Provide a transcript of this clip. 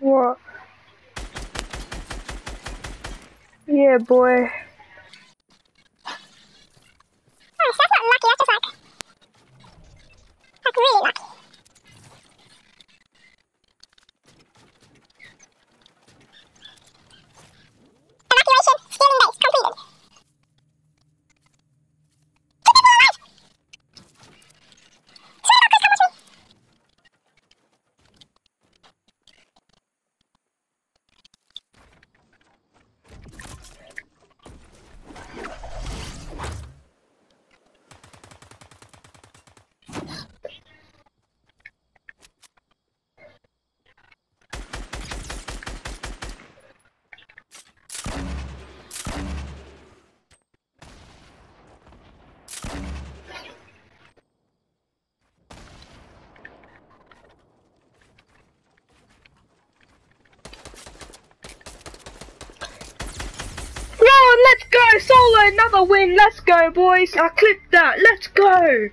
What? Yeah, boy. Solo, another win! Let's go, boys! I clipped that! Let's go!